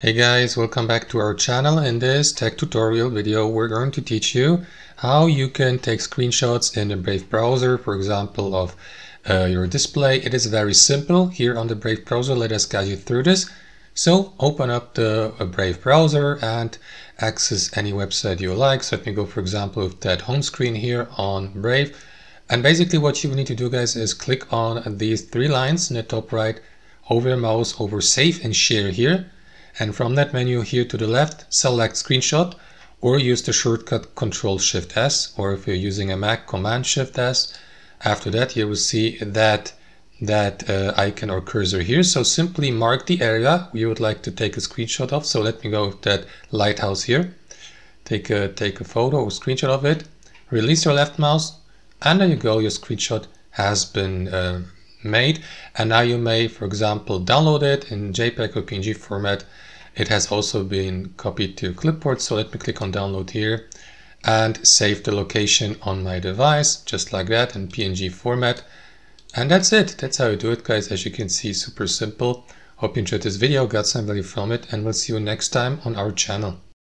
Hey guys, welcome back to our channel. In this tech tutorial video, we're going to teach you how you can take screenshots in the Brave browser, for example, of uh, your display. It is very simple here on the Brave browser. Let us guide you through this. So open up the uh, Brave browser and access any website you like. So let me go, for example, with that home screen here on Brave. And basically what you need to do, guys, is click on these three lines in the top right, over your mouse, over save and share here and from that menu here to the left, select screenshot or use the shortcut Control Shift S or if you're using a Mac Command Shift S. After that you will see that that uh, icon or cursor here. So simply mark the area you would like to take a screenshot of. So let me go with that lighthouse here. Take a, take a photo or screenshot of it. Release your left mouse and there you go. Your screenshot has been uh, made. And now you may, for example, download it in JPEG or PNG format it has also been copied to clipboard, so let me click on download here and save the location on my device, just like that in PNG format. And that's it. That's how you do it, guys. As you can see, super simple. Hope you enjoyed this video, got some value from it, and we'll see you next time on our channel.